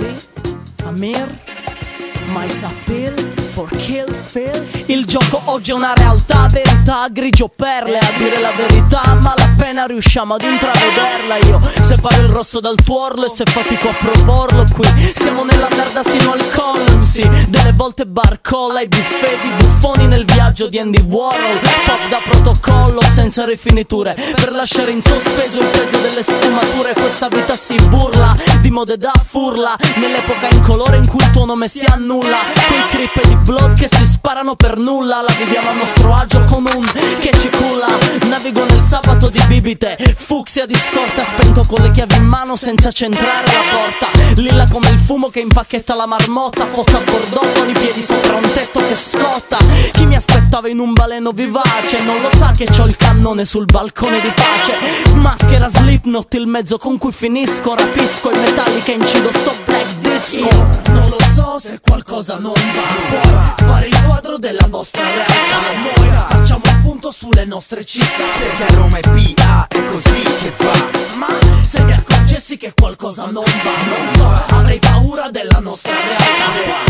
see? Amir, kill Phil. Il gioco oggi è una realtà, verità, grigio perle a dire la verità, ma appena riusciamo ad intravederla io separo il rosso dal tuorlo e se fatico a proporlo qui siamo nella merda sino al collo, sì, delle volte barcolla i buffet di buffoni nel viaggio di Andy Warhol, pop da protocollo senza rifiniture. Per lasciare in sospeso il peso delle sfumature, questa vita si burla di mode da furla. Nell'epoca incolore in cui il tuo nome si annulla, coi creep di blood che si sparano per nulla. La viviamo a nostro agio con un che ci culla. Navigo nel sabato di bibite Fucsia di scorta spento con le chiavi in mano senza centrare la porta. Lilla come il fumo che impacchetta la marmotta Fotta a bordeaux con i piedi sopra un tetto che scotta. Chi mi aspettava in un baleno vivace Non lo sa che c'ho il cannone sul balcone di pace. Maschera Slipknot il mezzo con cui finisco Rapisco i metalli che incido sto black disco. Non lo so se qualcosa non va Puoi fare il quadro della vostra realtà sulle nostre città. Perché Roma è PA, è così che va. Ma se mi accorgessi che qualcosa non va Non so, avrei paura della nostra realtà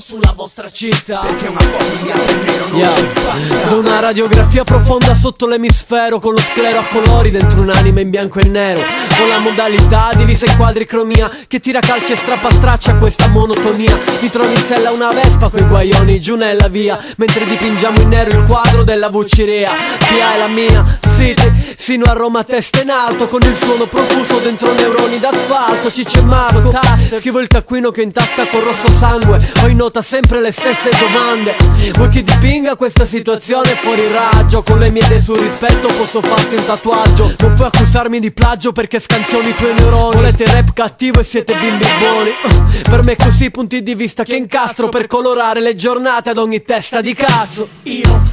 sulla vostra città. Perché una bianco e nero non Yeah. Una radiografia profonda sotto l'emisfero Con lo sclero a colori dentro un'anima in bianco e nero. Con la modalità divisa in quadricromia Che tira calci e strappa straccia questa monotonia. Mi trovi in sella una vespa coi guaioni giù nella via. Mentre dipingiamo in nero il quadro della Vucirea. Pia è la mia Sino a Roma testa in alto Con il suono profuso dentro neuroni d'asfalto Cicce Marco Scrivo il taccuino che in tasca con rosso sangue Ho in nota sempre le stesse domande. Vuoi che dipinga questa situazione fuori raggio? Con le mie idee sul rispetto posso farti un tatuaggio. Non puoi accusarmi di plagio perché scansioni i tuoi neuroni. Volete rap cattivo e siete bimbi buoni. Uh, Per me così punti di vista che incastro Per colorare le giornate ad ogni testa di cazzo. Io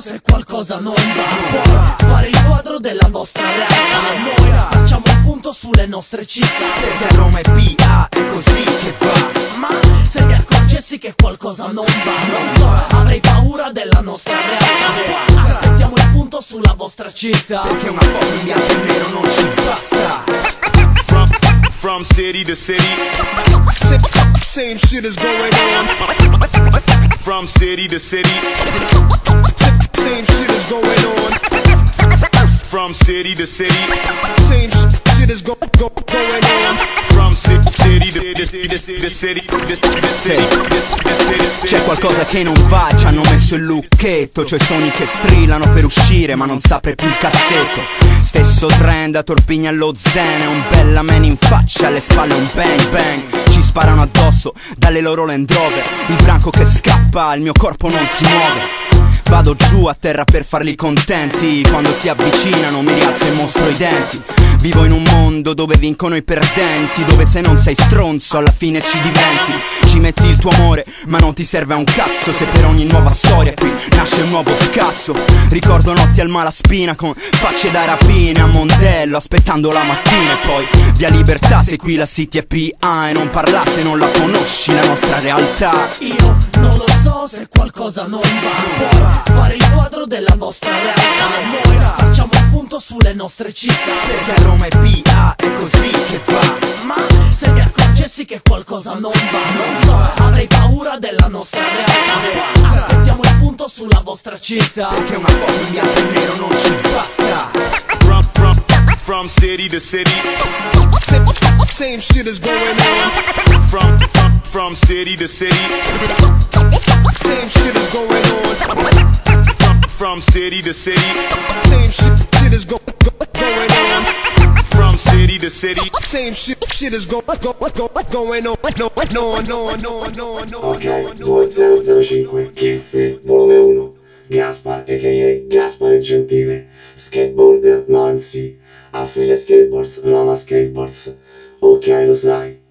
se qualcosa non va. Puoi fare il quadro della vostra realtà. Noi facciamo un punto sulle nostre città. Perché Roma è PA, è così che va. Ma se mi accorgessi che qualcosa non va Non so, avrei paura della nostra realtà. Aspettiamo il punto sulla vostra città. Perché una foto in bianco e nero non ci from, from city to city. Same shit is going on. From city to city. Same shit is going on. From city to city. Same sh- shit is go- go- going on. From ci- city to city, city, the city, the city. C'è qualcosa che non va, ci hanno messo il lucchetto Cioè sogni che strillano per uscire ma non s'apre più il cassetto Stesso trend a Torpigna allo Zen È un bella man in faccia, alle spalle un bang bang Ci sparano addosso dalle loro Land Rover Il branco che scappa, il mio corpo non si muove Vado giù a terra per farli contenti. Quando si avvicinano mi rialzo e mostro i denti. Vivo in un mondo dove vincono i perdenti Dove se non sei stronzo alla fine ci diventi. Ci metti il tuo amore ma non ti serve a un cazzo Se per ogni nuova storia qui nasce un nuovo scazzo. Ricordo notti al malaspina con facce da rapina Mondello Aspettando la mattina e poi via libertà. Se qui la city è PA e non parla se non la conosci la nostra realtà. Io se qualcosa non va. Puoi fare il quadro della vostra realtà. Noi facciamo un punto sulle nostre città. Perché Roma è PA, è così che va Ma se mi accorgessi che qualcosa non va Non so, avrei paura della nostra realtà. Aspettiamo il punto sulla vostra città. Perché una foto in bianco e nero non ci basta From, from, from city to city. Same, same shit is going on. From, from, from city to city. Same shit is going on. From, city to city. Same shit, shit is go- go- going on. From city to city. Same shit, shit is go- go- go- going on. No, no, no, no, no, no. Ok, 2005 Kiffi, volume 1 Gaspar a.k.a. Gaspare Gentile Skateboarder Nancy Affile Skateboards, Roma Skateboards Ok, lo sai